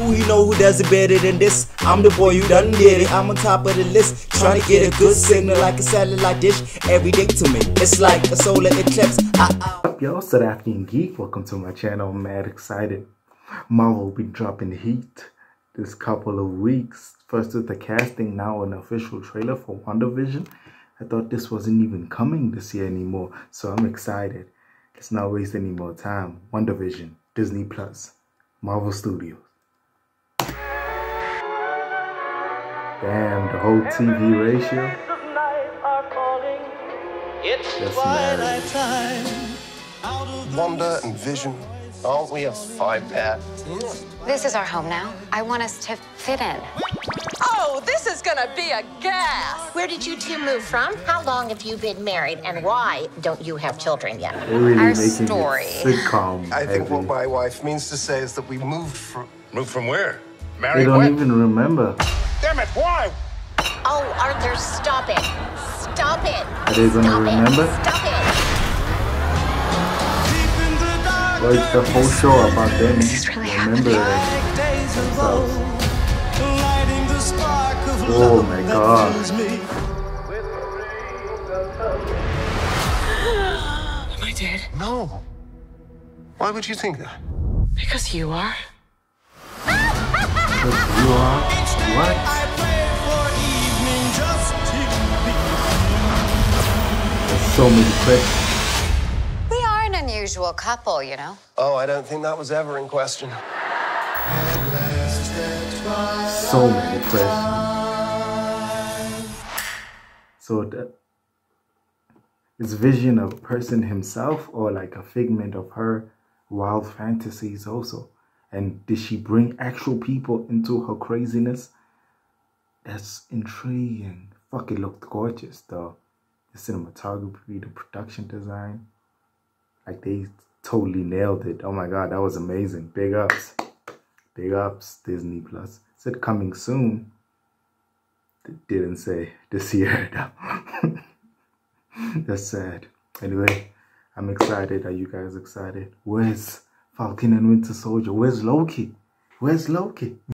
Who you know who does it better than this? I'm the boy you done did it. I'm on top of the list, trying to get a good signal like a satellite dish. Every day to me, it's like a solar eclipse. I, up, y'all? South African Geek. Welcome to my channel. I'm mad excited. Marvel will be dropping heat this couple of weeks. First with the casting, now an official trailer for WandaVision. I thought this wasn't even coming this year anymore, so I'm excited. Let's not waste any more time. WandaVision, Disney Plus, Marvel Studios. Damn, the whole TV ratio. That's mad. Wanda and Vision, aren't we a five pair? This is our home now. I want us to fit in. Oh, this is gonna be a gas. Where did you two move from? How long have you been married? And why don't you have children yet? They're really Our story. it sitcom. I think what my wife means to say is that we moved from. Moved from where? Married. Married don't what? even remember. Damn it, why? Oh, Arthur, stop it. Stop it. Are they gonna Stop remember? It. Stop it. Like the whole show about them. This is really remember themselves. Oh my god. Am I dead? No. Why would you think that? Because you are. There's so many questions. We are an unusual couple, you know. Oh, I don't think that was ever in question. So many questions. So the is Vision a person himself or like a figment of her wild fantasies also? And did she bring actual people into her craziness? That's intriguing. Fuck, it looked gorgeous though. The cinematography, the production design. Like they totally nailed it. Oh my god, that was amazing. Big ups. Big ups, Disney Plus. It said coming soon. It didn't say this year though. That's sad. Anyway, I'm excited. Are you guys excited? Where's Falcon and Winter Soldier? Where's Loki? Where's Loki?